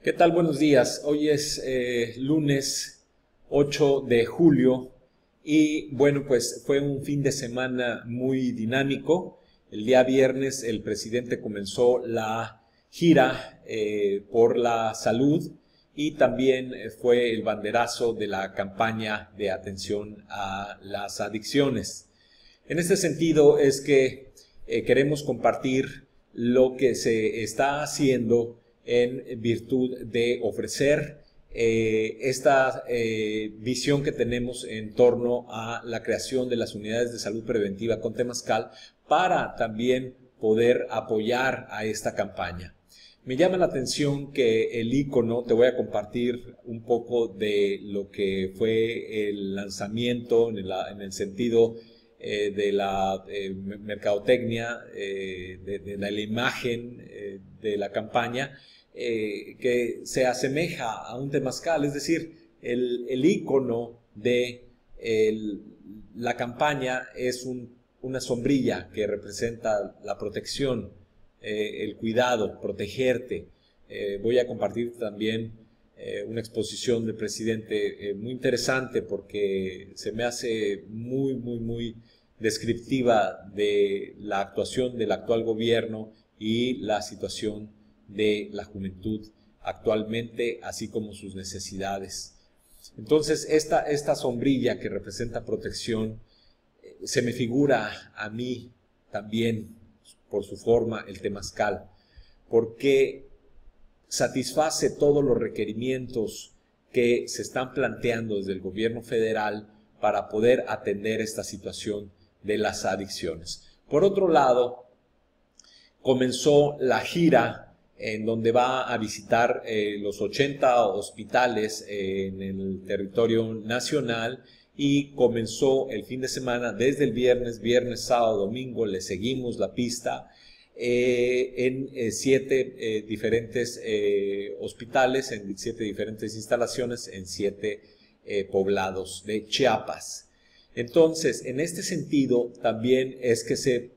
¿Qué tal? Buenos días. Hoy es eh, lunes 8 de julio y bueno, pues fue un fin de semana muy dinámico. El día viernes el presidente comenzó la gira eh, por la salud y también fue el banderazo de la campaña de atención a las adicciones. En este sentido es que eh, queremos compartir lo que se está haciendo en virtud de ofrecer eh, esta eh, visión que tenemos en torno a la creación de las unidades de salud preventiva con Temascal para también poder apoyar a esta campaña. Me llama la atención que el icono, te voy a compartir un poco de lo que fue el lanzamiento en, el sentido eh, de la mercadotecnia, de, la imagen de la campaña, eh, que se asemeja a un temazcal, es decir, el, el icono de la campaña es una sombrilla que representa la protección, eh, el cuidado, protegerte. Eh, voy a compartir también una exposición del presidente muy interesante porque se me hace muy, muy, muy descriptiva de la actuación del actual gobierno y la situación de la juventud actualmente, así como sus necesidades. Entonces, esta, esta sombrilla que representa protección, eh, se me figura a mí también, por su forma, el temazcal, porque satisface todos los requerimientos que se están planteando desde el gobierno federal para poder atender esta situación de las adicciones. Por otro lado, comenzó la gira en donde va a visitar eh, los 80 hospitales eh, en el territorio nacional y comenzó el fin de semana desde el viernes, viernes, sábado, domingo, le seguimos la pista eh, en siete diferentes hospitales, en siete diferentes instalaciones, en siete poblados de Chiapas. Entonces, en este sentido, también es que se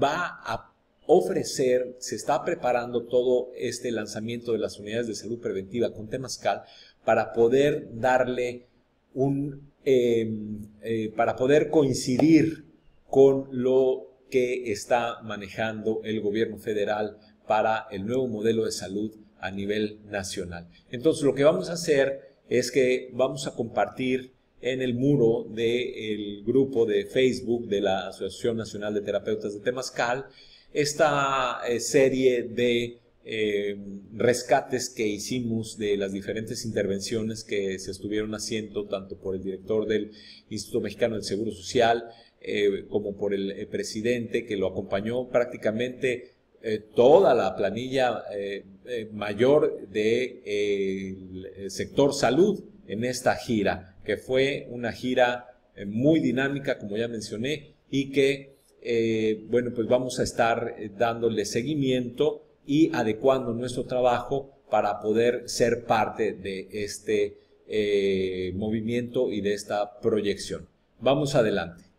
va a ofrecer, se está preparando todo este lanzamiento de las unidades de salud preventiva con Temascal para poder darle un, em, eh, para poder coincidir con lo que está manejando el gobierno federal para el nuevo modelo de salud a nivel nacional. Entonces lo que vamos a hacer es que vamos a compartir en el muro del grupo de Facebook de la Asociación Nacional de Terapeutas de Temascal esta eh, serie de eh, rescates que hicimos de las diferentes intervenciones que se estuvieron haciendo, tanto por el director del Instituto Mexicano del Seguro Social, eh, como por el presidente que lo acompañó prácticamente toda la planilla mayor del sector salud en esta gira, que fue una gira muy dinámica, como ya mencioné, y que eh, bueno, pues vamos a estar eh, dándole seguimiento y adecuando nuestro trabajo para poder ser parte de este eh, movimiento y de esta proyección. Vamos adelante.